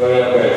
Service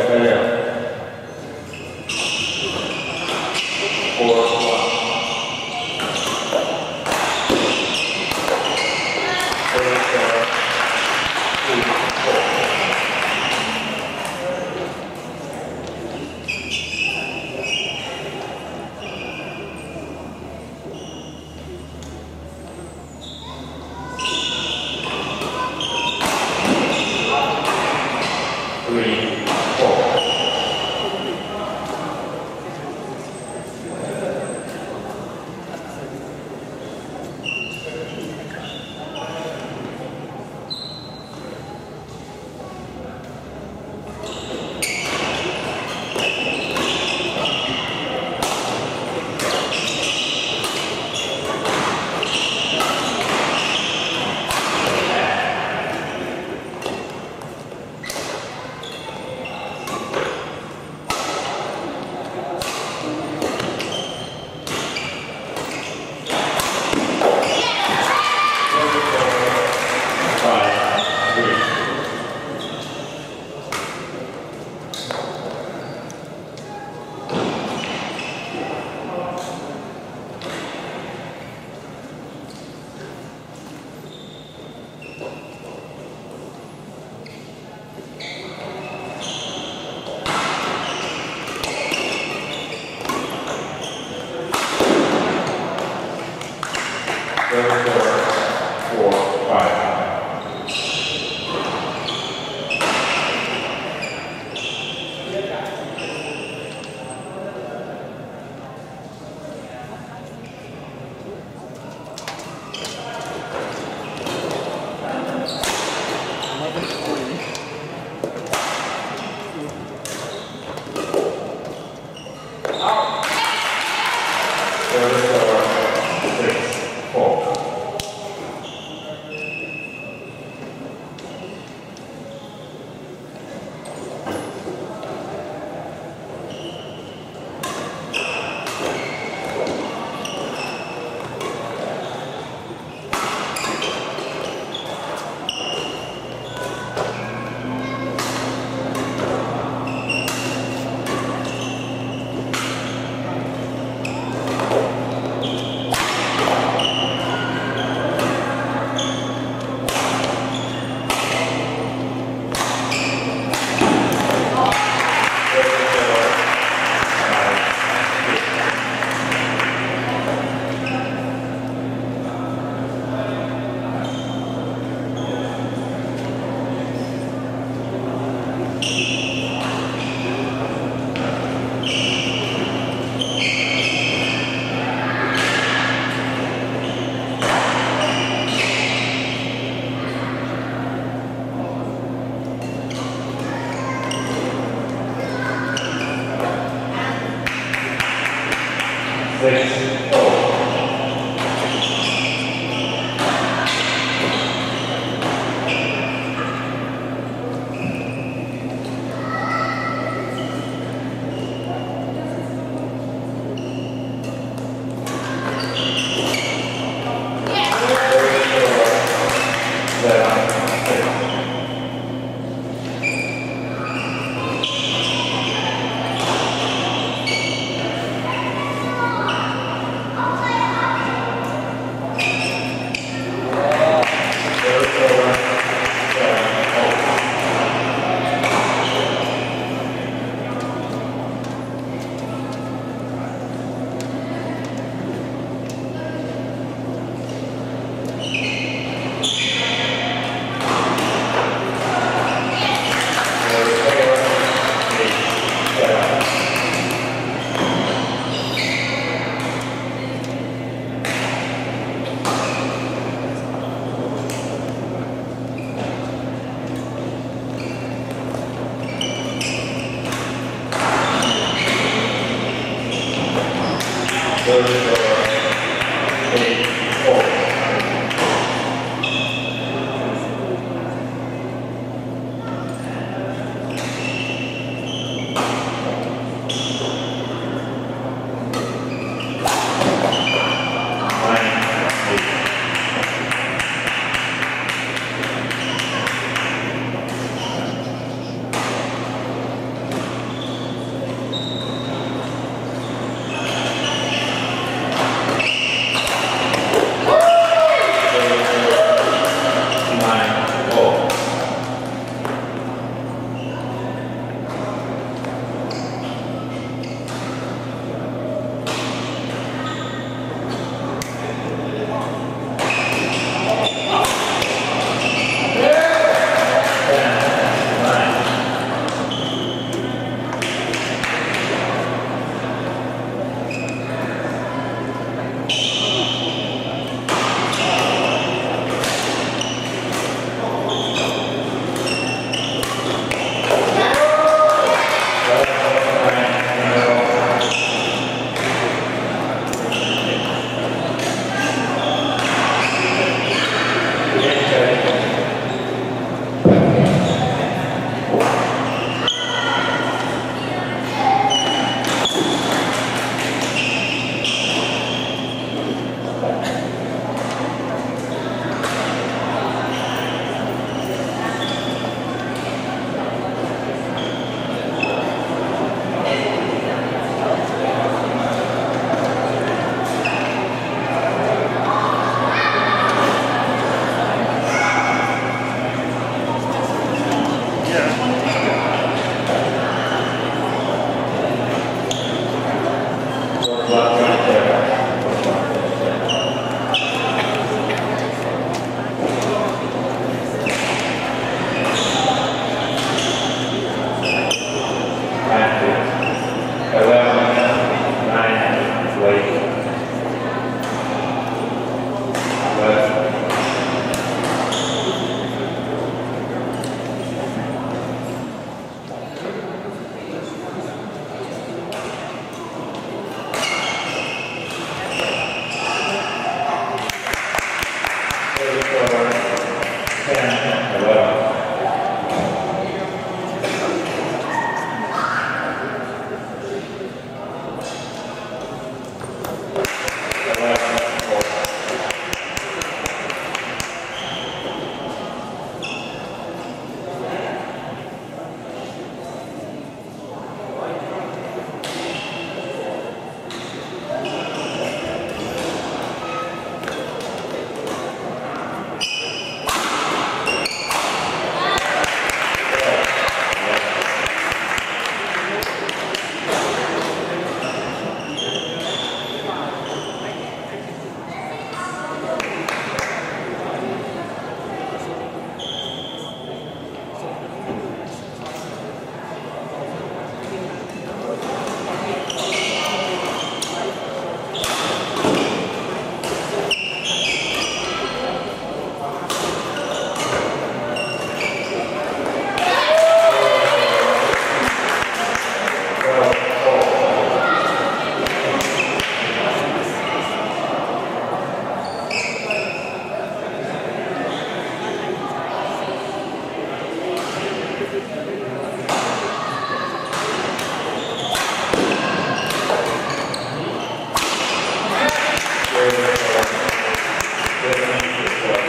Thank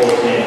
14.